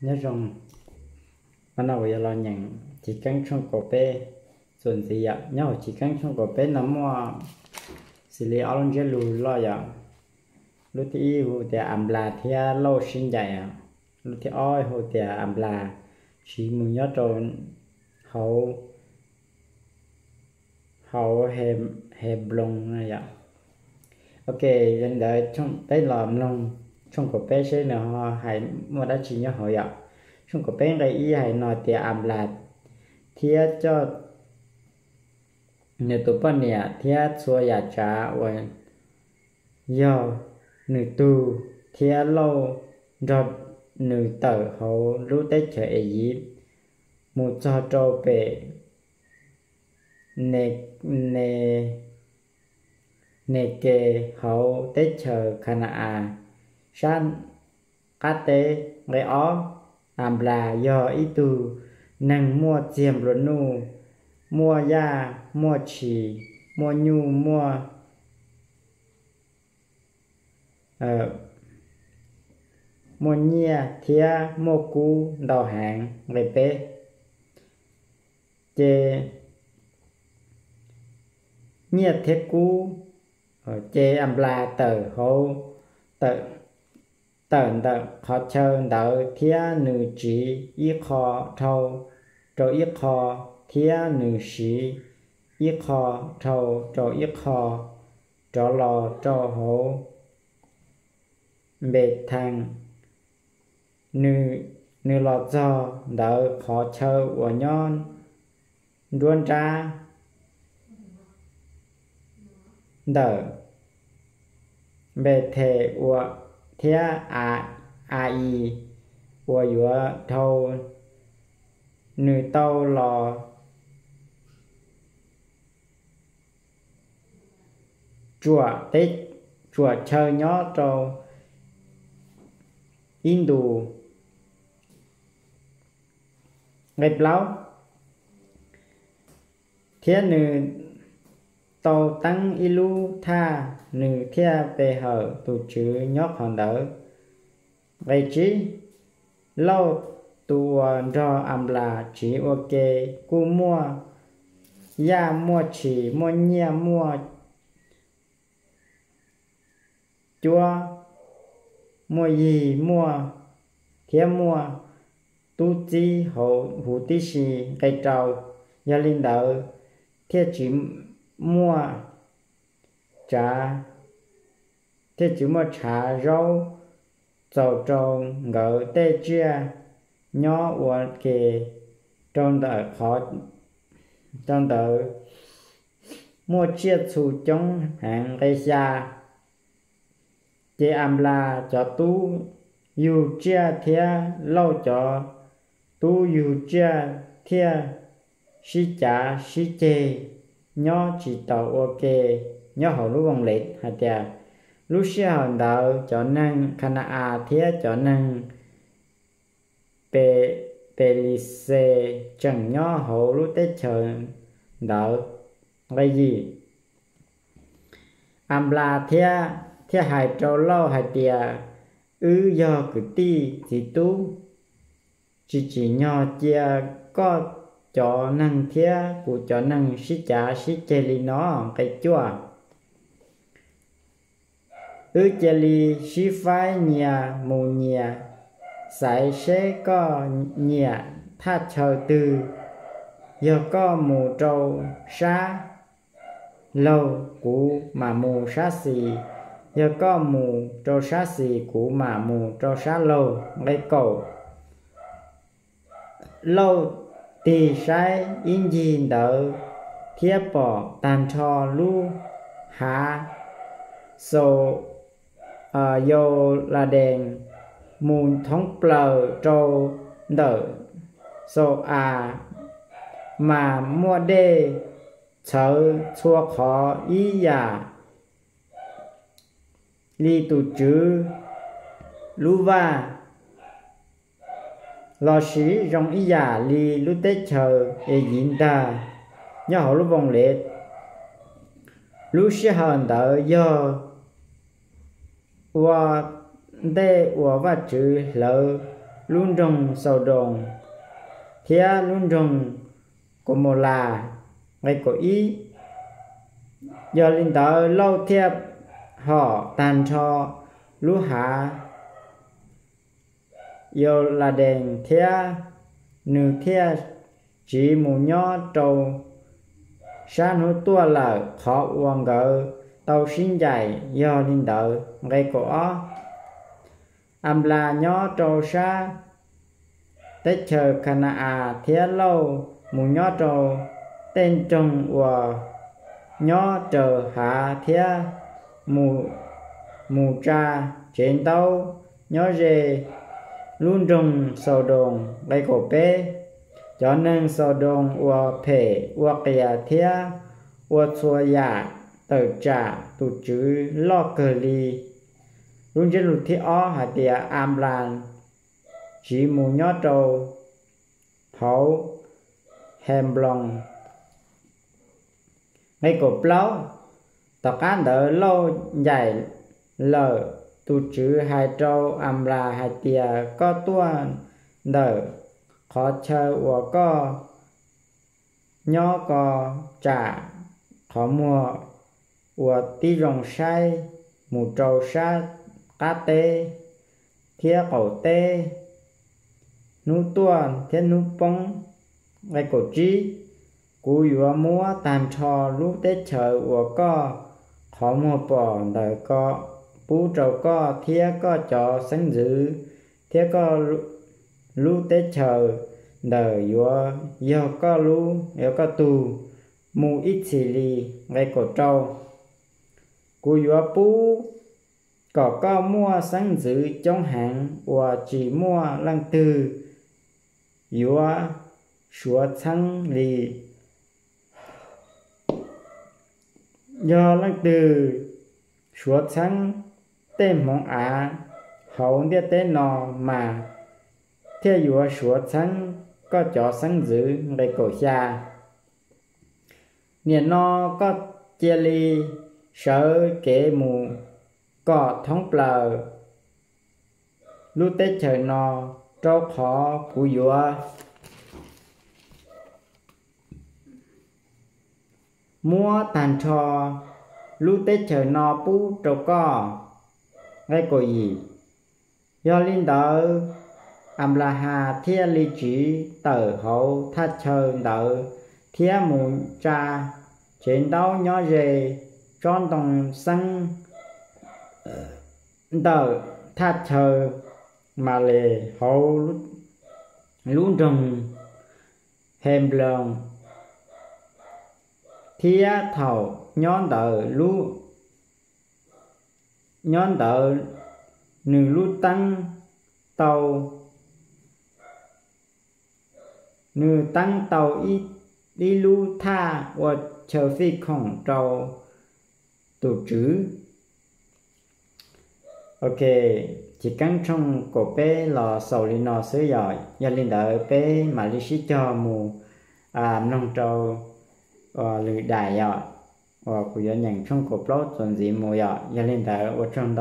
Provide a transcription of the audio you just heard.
nhớ rằng, mà nào giờ lo nhận chỉ cần trong cổ bé chuẩn gì ạ dạ, nhau chỉ cần trong cổ bé nắm mua xử lý ở lông lù lo dạ, ạ lúc thì hồ thì ẩm là thì lâu sinh dạy ạ. Lúc thì oi hồ thì ẩm là chỉ muốn nhớ tròn hậu hậu hẹp hẹp lông này ạ. Ok lần đợi trong tới làm lông trong cổ bé sẽ họ hay mua đã chỉ nhớ hỏi ạ. Trong cổ bé cái ý hay nói tiền ẩm là thiết cho nếu tụ bọn nè thiết xua nhà trả và giờ nữ tu thiết lâu rồi nữ tử hậu lúc tới chờ ấy gì một cho trâu về nè nè nè kề hậu tết chờ khana à san cá tế người ó làm là do ý từ nâng mua tiềm rồi nu mua ya mua chỉ, mua nhu, mua ờ mua nhia, thia, mua cú đầu hàng người bé chê nhia thế cú ở chê âm la tờ hô, tờ tờ tờ khó chơi đỡ thia nữ chỉ y khó thâu. Cho y khó thia nữ sĩ. Y khó thâu cho y khó cho lò cho hổ. Bề thằng, nữ nữ lọt do, đỡ, khó chơi của nhon. Luôn ra đỡ. Bề thể của thế à à y, của giữa thâu nữ tâu lò. Chùa tết, chùa chơi nhỏ trâu, Hindu. Ngày lâu thế nữ tàu tăng ilu tha nữ thia về hở tụ chữ nhóc hòn đỡ. Vậy chứ, lâu tụ do âm là chỉ ok cu mua, ya mua chỉ, mua nhia mua, chua, mua gì mua thiên mua, tu chi hậu, hủ tí xì, cây trầu gia linh đỡ thiết chỉ mua trà. Thế chỉ mua trà rau dầu trồng ngỡ tê chia nhỏ uốn kề trong đỡ khó trong đỡ mua chia chủ chống hàng gây xa chế âm là cho tu dù chia thia lâu cho tu dù chia thia si cha si chê nhỏ chỉ tàu ok nhỏ hậu lúc vòng lệ hạt tià lúc xưa hậu đạo cho năng khana a à thia cho năng. Pe pelise chẳng nhỏ hậu lúc tết chờ đạo cái gì? Am la thia thia hai trâu lâu hai tiệt ư do cử ti chỉ tu chỉ chỉ nhỏ chia có cho năng thia của cho năng sĩ trả sĩ chê li nó cái chua. Ư chê li sĩ phái nhà mù nhà sải sẽ có nhà tha chờ từ, giờ có mù trâu xa lâu cũ mà mù xa xì, giờ có mù trâu xa xì cũ mà mù trâu xa lâu ngay cầu. Lâu tì sai in gì đỡ thiếp bỏ tàn cho lu hạ so ở yo là đèn, mùn thống plờ trâu đỡ. So à mà mua đê, chớ chua khó ý giả dạ. li tu chữ lu va lo sĩ rong ý giả li lu tế chờ e diễn ta nhớ hậu lu vòng lệ. Lu sĩ hờn tờ do wa đê wa va chữ lợ luôn rong sầu đồng thia luôn rong của một là ngay của ý. Giờ linh tờ lâu thiệp họ tàn cho lũ hạ yêu là đèn thia, nữ thia, chỉ mù nhỏ trâu sa nụ tua là khó uống gỡ. Tàu xin dài do linh đỡ, ngay cổ. Ó là la nhỏ trâu sa, tết chờ khana à thia lâu, mù nhỏ trâu tên trông và nhỏ chờ hạ thia, mù mù cha trên tàu nhỏ rề luôn trong sầu đồng đây cổ bê cho nên sầu đồng ua phê ua kia thia ua xua ya tờ trả tụ chữ lo cờ li luôn trên lụt thi o hạ tia am lan chỉ mù nhó trâu hậu hèm lòng. Ngay cổ plau tọt án đỡ lâu dài lờ tu chữ hai trâu âm la hai tia, có tuân đỡ khó chờ của có nhỏ có trả khó mua của tí rồng sai, mù trâu sa, cá tê thia cổ tê, nú tuân thiên nú bông ngay cổ trí, cú yếu mua tàn trò lúc tết chờ của có khó mua bỏ đời có bú trầu có thía, có chó sánh dữ, thía có lu tế chờ, đờ yo yo có lu yo có tu mù ít xì lì, ngay cổ trâu. Cú yo bú có có mua sáng dữ trong hàng và chỉ mua lăng tư. Yo sửa thăng lì. Do lăng từ chúa thăng tên mong á hậu địa tên nọ mà. Theo dùa sủa sáng có cho sáng giữ để cổ xa niệm nó có chia ly, sợ kể mù, có thống plờ lúc tết trời nọ trâu khó của dùa. Mua tàn trò lúc tết trời nọ bú trâu co ngay cô gì? Do linh đỡ âm la hà thiên lý chỉ, tờ hậu tha chờ đỡ. Thiên mù cha trên đau nhỏ rề, tròn đồng sân đỡ tha chờ mà lề hậu luôn trồng hèm lòng thia thầu, nhón đỡ, lú nhón đỡ nửa lú tăng tàu. Nửa tăng tàu y đi lú tha và chờ phi khổng trâu tổ chữ ok, chỉ cần trong cổ bé là sầu li nó sửa giỏi gia linh đỡ bé mà li sĩ cho mù à nông trâu ờ lư đại Ờ, và cũng nhận trong cổ plot tuần gì mùa ya gia linh đại ở trong